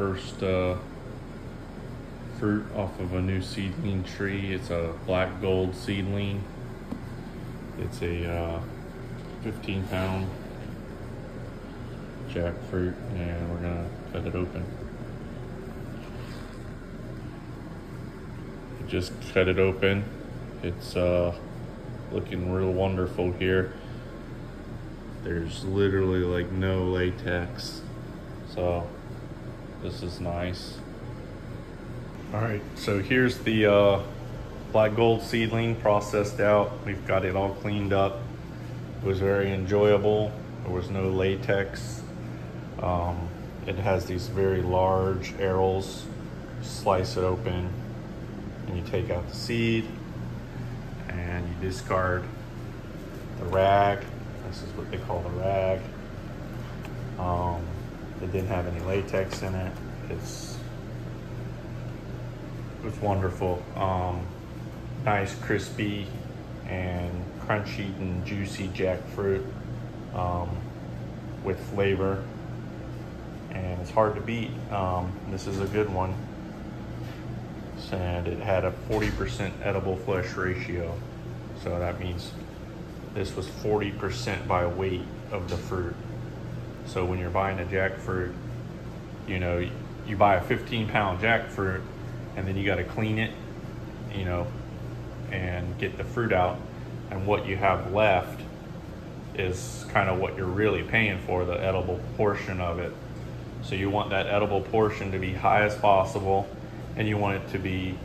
first uh, fruit off of a new seedling tree. It's a black gold seedling. It's a uh, 15 pound jackfruit and we're gonna cut it open. Just cut it open. It's uh, looking real wonderful here. There's literally like no latex. So this is nice. All right, so here's the uh, black gold seedling processed out. We've got it all cleaned up. It was very enjoyable. There was no latex. Um, it has these very large arils. Slice it open and you take out the seed and you discard the rag. This is what they call the rag. It didn't have any latex in it. It's it's wonderful. Um, nice, crispy, and crunchy and juicy jackfruit um, with flavor, and it's hard to beat. Um, this is a good one, and it had a 40% edible flesh ratio, so that means this was 40% by weight of the fruit. So when you're buying a jackfruit, you know, you buy a 15 pound jackfruit and then you got to clean it, you know, and get the fruit out. And what you have left is kind of what you're really paying for, the edible portion of it. So you want that edible portion to be high as possible and you want it to be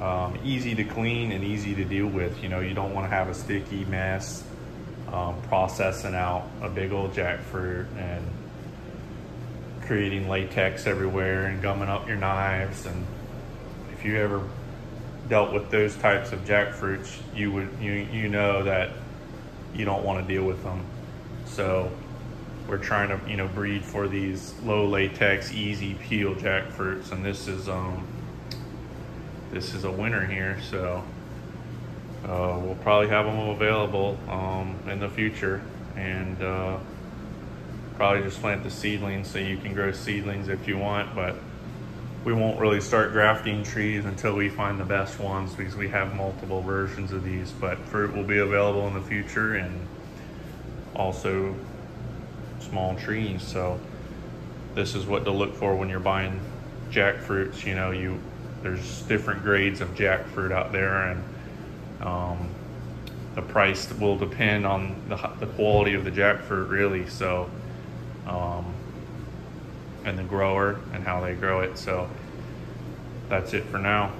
um, easy to clean and easy to deal with. You know, you don't want to have a sticky mess um, processing out a big old jackfruit and creating latex everywhere and gumming up your knives. And if you ever dealt with those types of jackfruits, you would you you know that you don't want to deal with them. So we're trying to you know breed for these low latex, easy peel jackfruits, and this is um this is a winner here. So uh, we'll probably have them available um, in the future. And uh, probably just plant the seedlings so you can grow seedlings if you want but we won't really start grafting trees until we find the best ones because we have multiple versions of these. But fruit will be available in the future and also small trees. So this is what to look for when you're buying jackfruits you know you there's different grades of jackfruit out there and um, the price will depend on the, the quality of the jackfruit really so um, and the grower and how they grow it so that's it for now